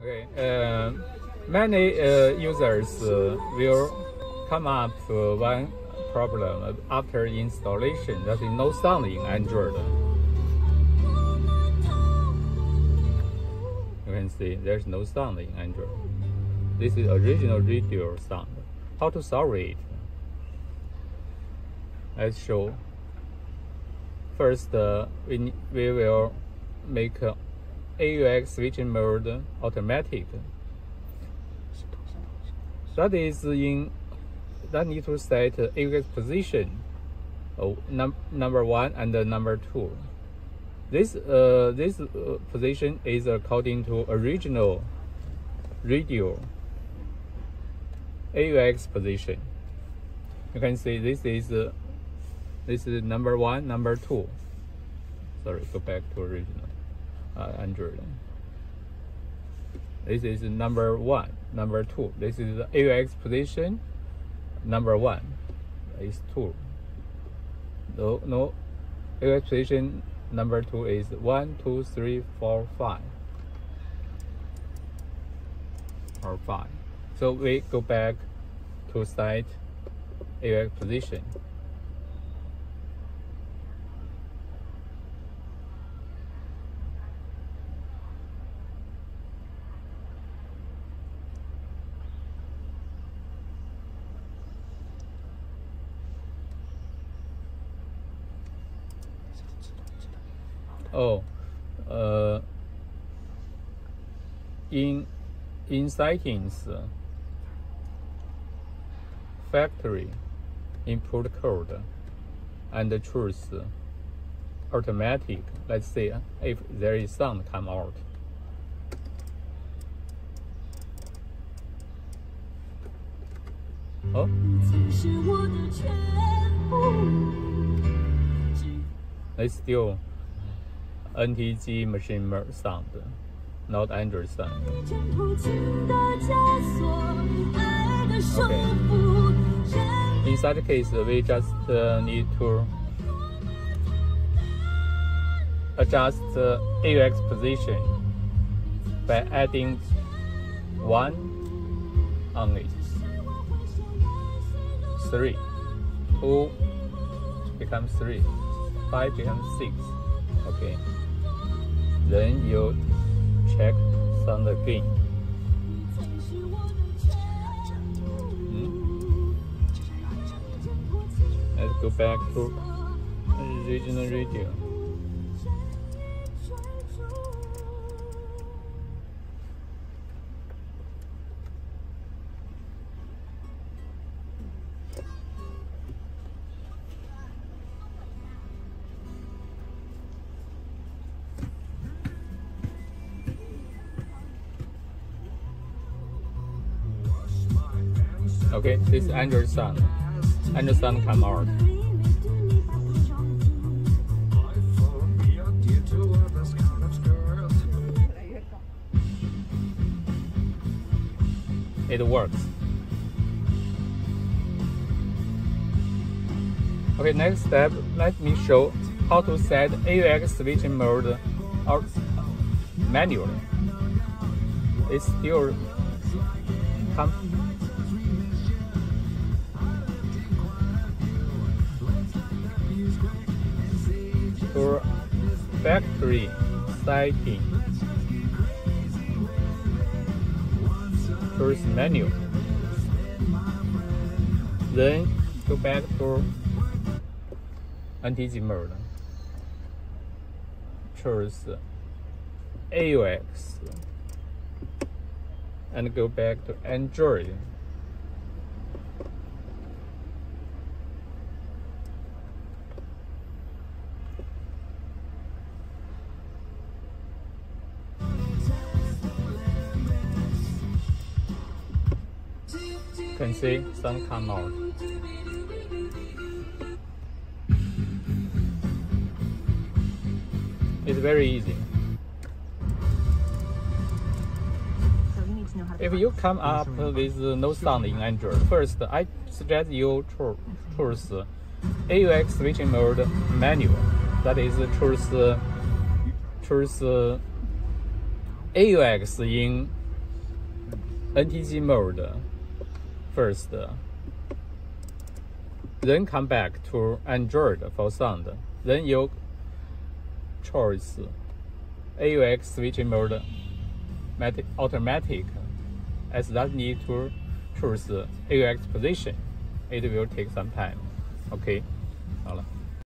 Okay, uh, many uh, users uh, will come up to one problem after installation. That is no sound in Android. You can see there's no sound in Android. This is original radio sound. How to solve it? Let's show. First, uh, we, we will make uh, AUX switching mode automatic. That is in that need to set AUX position oh, num number one and number two. This uh, this uh, position is according to original radio AUX position. You can see this is uh, this is number one, number two. Sorry, go back to original Uh, Android. This is number one, number two. This is the AUX position. Number one is two. No, no. AUX position number two is one, two, three, four, five, or five. So we go back to site AUX position. Oh, uh, in in settings, uh, factory input code and choose automatic. Let's see if there is sound come out. Oh. It's still NTG machine sound, not Android sound. Okay. In such case, we just uh, need to adjust the AUX position by adding one on it. Three, two becomes three, five becomes six. Okay. Then you check sound again. Hmm? Let's go back to original radio. Okay, this is Android Sun. Android Sun come out. It works. Okay, next step, let me show how to set AUX switching mode or manually. It's still come factory setting. Choose menu. Then go back to NTG mode. Choose AUX and go back to Android. Can see sun come out. It's very easy. If you come up with no sound in Android, first I suggest you choose AUX switching mode manual. That is choose choose AUX in NTG mode first. Then come back to Android for sound. Then you choice AUX switching mode automatic as that need to choose AUX position. It will take some time. OK，好了。